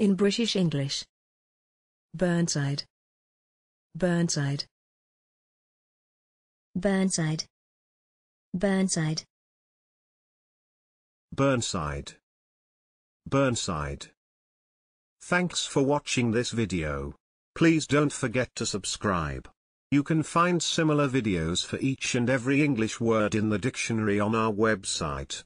In British English. Burnside. Burnside. Burnside. Burnside. Burnside. Burnside. Thanks for watching this video. Please don't forget to subscribe. You can find similar videos for each and every English word in the dictionary on our website.